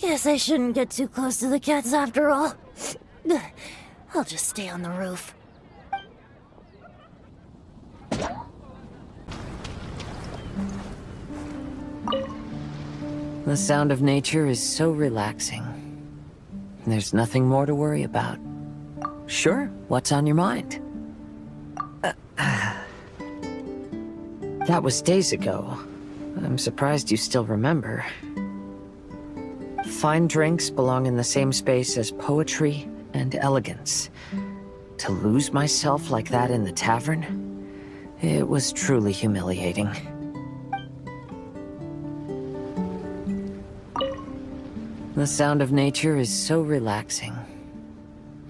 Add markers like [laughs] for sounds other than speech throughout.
Guess I shouldn't get too close to the cats after all. I'll just stay on the roof. The sound of nature is so relaxing. There's nothing more to worry about. Sure, what's on your mind? Uh, that was days ago. I'm surprised you still remember. Fine drinks belong in the same space as poetry and elegance. To lose myself like that in the tavern, it was truly humiliating. The sound of nature is so relaxing.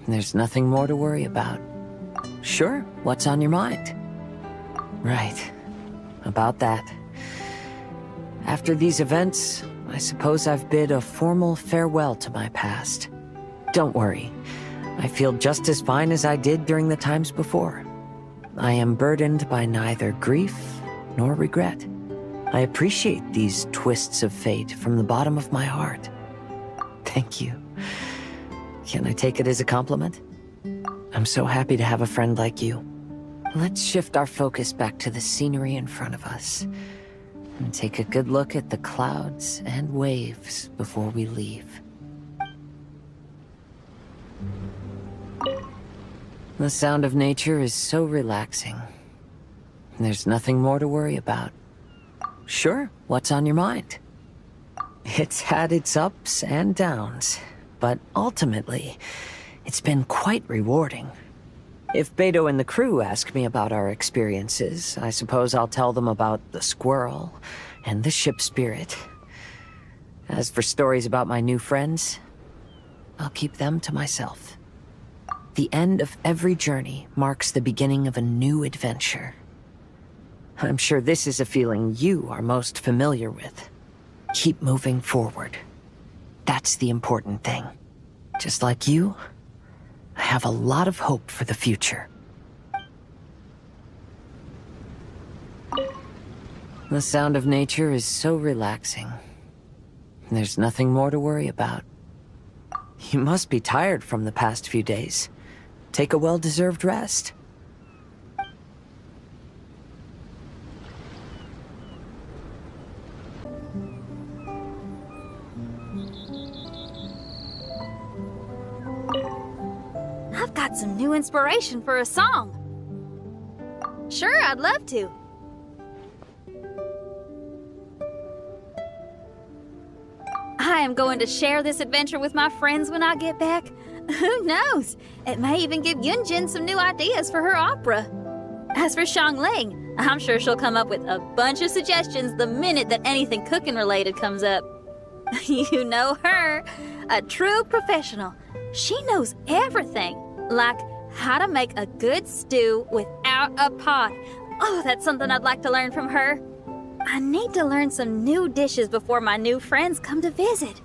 There's nothing more to worry about. Sure, what's on your mind? Right, about that. After these events, I suppose I've bid a formal farewell to my past. Don't worry, I feel just as fine as I did during the times before. I am burdened by neither grief nor regret. I appreciate these twists of fate from the bottom of my heart. Thank you. Can I take it as a compliment? I'm so happy to have a friend like you. Let's shift our focus back to the scenery in front of us. And take a good look at the clouds and waves before we leave. The sound of nature is so relaxing. There's nothing more to worry about. Sure, what's on your mind? It's had its ups and downs, but ultimately, it's been quite rewarding. If Beidou and the crew ask me about our experiences, I suppose I'll tell them about the squirrel and the ship spirit. As for stories about my new friends, I'll keep them to myself. The end of every journey marks the beginning of a new adventure. I'm sure this is a feeling you are most familiar with. Keep moving forward. That's the important thing. Just like you, I have a lot of hope for the future. The sound of nature is so relaxing. There's nothing more to worry about. You must be tired from the past few days. Take a well-deserved rest. Got some new inspiration for a song. Sure, I'd love to. I am going to share this adventure with my friends when I get back. [laughs] Who knows? It may even give Yunjin some new ideas for her opera. As for Xiangling, I'm sure she'll come up with a bunch of suggestions the minute that anything cooking related comes up. [laughs] you know her, a true professional. She knows everything, like how to make a good stew without a pot. Oh, that's something I'd like to learn from her. I need to learn some new dishes before my new friends come to visit.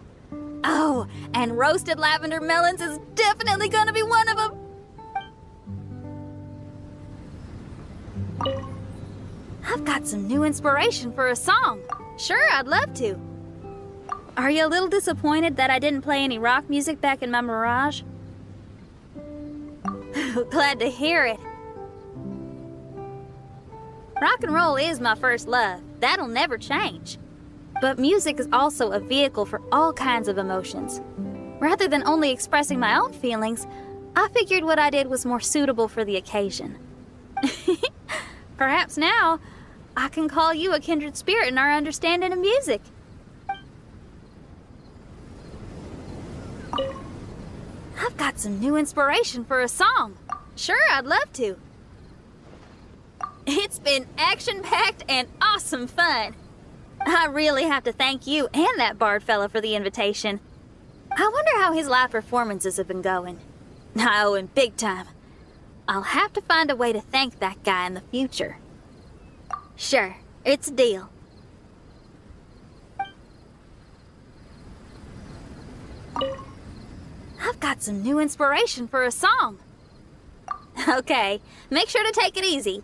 Oh, and roasted lavender melons is definitely gonna be one of them. I've got some new inspiration for a song. Sure, I'd love to. Are you a little disappointed that I didn't play any rock music back in my Mirage? [laughs] Glad to hear it. Rock and roll is my first love. That'll never change. But music is also a vehicle for all kinds of emotions. Rather than only expressing my own feelings, I figured what I did was more suitable for the occasion. [laughs] Perhaps now, I can call you a kindred spirit in our understanding of music. I've got some new inspiration for a song. Sure, I'd love to. It's been action-packed and awesome fun. I really have to thank you and that Bard fellow for the invitation. I wonder how his live performances have been going. I owe him big time. I'll have to find a way to thank that guy in the future. Sure, it's a deal. I've got some new inspiration for a song. Okay, make sure to take it easy.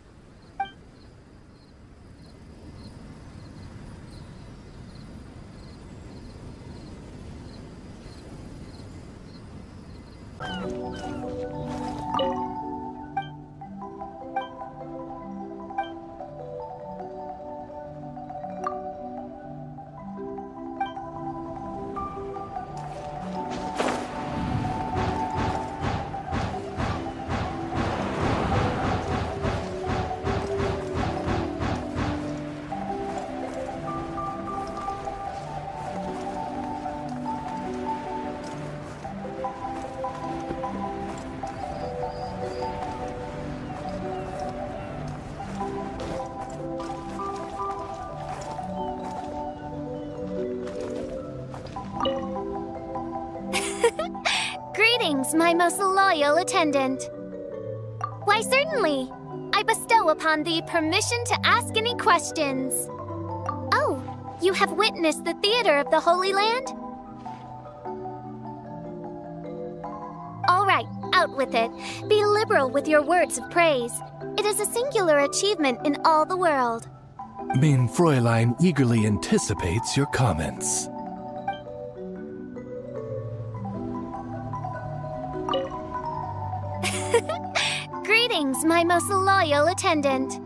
My most loyal attendant. Why, certainly. I bestow upon thee permission to ask any questions. Oh, you have witnessed the theater of the Holy Land? All right, out with it. Be liberal with your words of praise. It is a singular achievement in all the world. Mein Fräulein eagerly anticipates your comments. My most loyal attendant.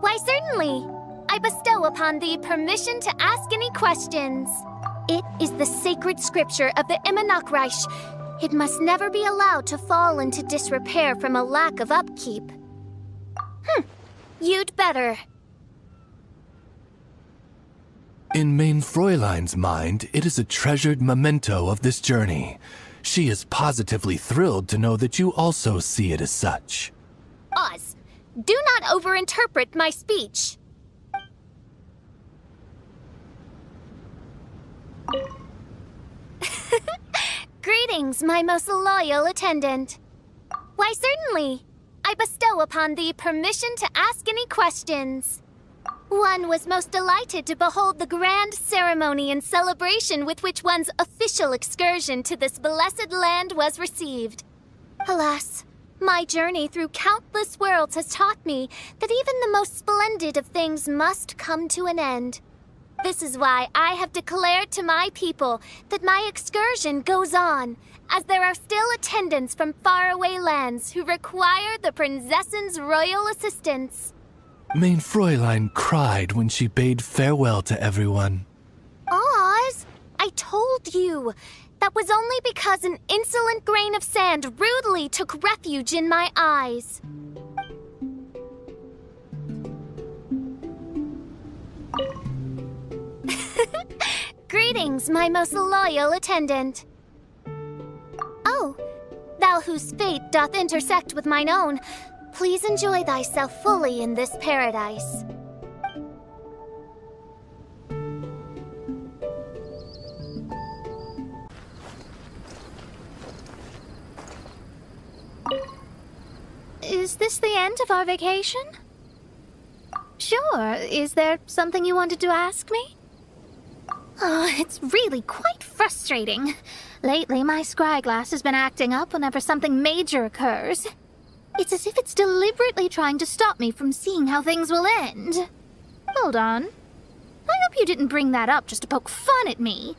Why, certainly. I bestow upon thee permission to ask any questions. It is the sacred scripture of the Immernachtreich. It must never be allowed to fall into disrepair from a lack of upkeep. Hm, you'd better. In Mein Fräulein's mind, it is a treasured memento of this journey. She is positively thrilled to know that you also see it as such. Oz, do not overinterpret my speech. [laughs] Greetings, my most loyal attendant. Why, certainly. I bestow upon thee permission to ask any questions. One was most delighted to behold the grand ceremony and celebration with which one's official excursion to this blessed land was received. Alas, my journey through countless worlds has taught me that even the most splendid of things must come to an end. This is why I have declared to my people that my excursion goes on, as there are still attendants from faraway lands who require the Princess's royal assistance. Mein Fräulein cried when she bade farewell to everyone. Oz, I told you. That was only because an insolent grain of sand rudely took refuge in my eyes. [laughs] Greetings, my most loyal attendant. Oh, thou whose fate doth intersect with mine own, please enjoy thyself fully in this paradise. Is this the end of our vacation? Sure. Is there something you wanted to ask me? Oh, it's really quite frustrating. Lately, my scryglass has been acting up whenever something major occurs. It's as if it's deliberately trying to stop me from seeing how things will end. Hold on. I hope you didn't bring that up just to poke fun at me.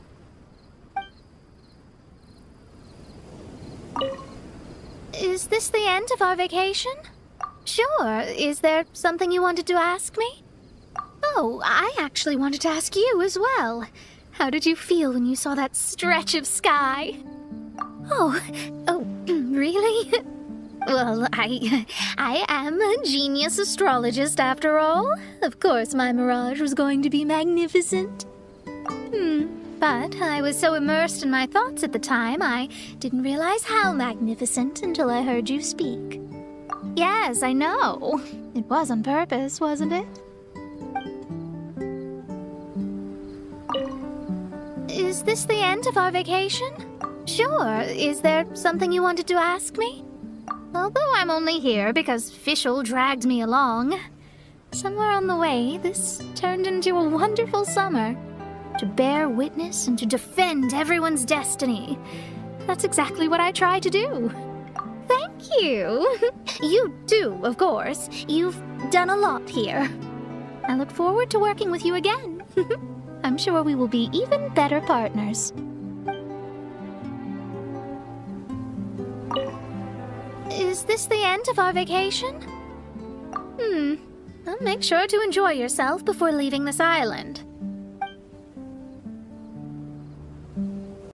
Is this the end of our vacation? Sure. Is there something you wanted to ask me? Oh, I actually wanted to ask you as well. How did you feel when you saw that stretch of sky? Oh, oh, [clears throat] really? [laughs] Well, I, I am a genius astrologist after all. Of course, my mirage was going to be magnificent. Hmm, but I was so immersed in my thoughts at the time, I didn't realize how magnificent until I heard you speak. Yes, I know. It was on purpose, wasn't it? Is this the end of our vacation? Sure. Is there something you wanted to ask me? Although I'm only here because Fischl dragged me along, somewhere on the way, this turned into a wonderful summer. To bear witness and to defend everyone's destiny. That's exactly what I try to do. Thank you. [laughs] You do, of course. You've done a lot here. I look forward to working with you again. [laughs] I'm sure we will be even better partners. This the end of our vacation? Hmm. Well, make sure to enjoy yourself before leaving this island.